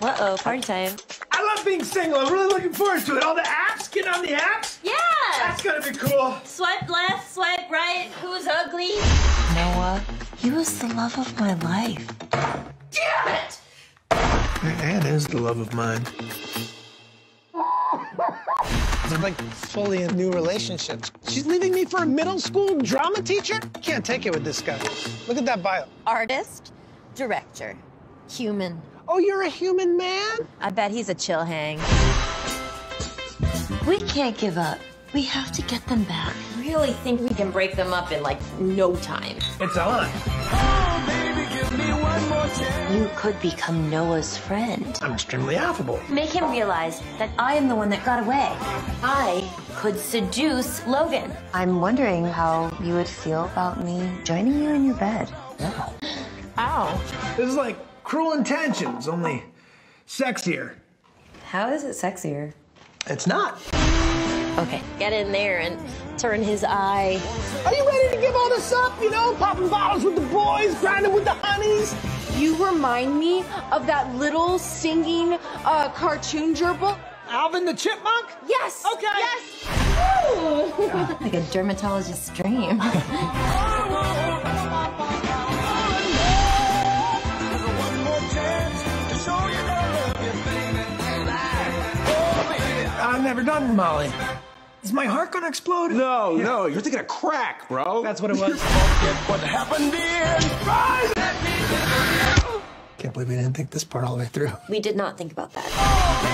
party time. I love being single. I'm really looking forward to it. All the apps, getting on the apps. Yeah! That's gonna be cool. Swipe left, swipe right. Who's ugly? Noah, he was the love of my life. Damn it! Anne is the love of mine. They're like fully in new relationships. She's leaving me for a middle school drama teacher? Can't take it with this guy. Look at that bio. Artist, director, human. Oh, you're a human man? I bet he's a chill hang. We can't give up. We have to get them back. I Really think we can break them up in like no time. It's on. Oh, you could become Noah's friend. I'm extremely affable. Make him realize that I am the one that got away. I could seduce Logan. I'm wondering how you would feel about me joining you in your bed. Ow. This is like Cruel Intentions, only sexier. How is it sexier? It's not. Okay, get in there and turn his eye. Are you ready to give all this up? You know, popping bottles with the boys, grinding with the honeys? You remind me of that little singing uh, cartoon gerbil. Alvin the Chipmunk? Yes. Okay. Yes. Like a dermatologist's dream. I've never done Molly. Is my heart gonna explode? No, no, you're thinking of crack, bro. That's what it was. what happened in Can't believe we didn't think this part all the way through. we did not think about that. I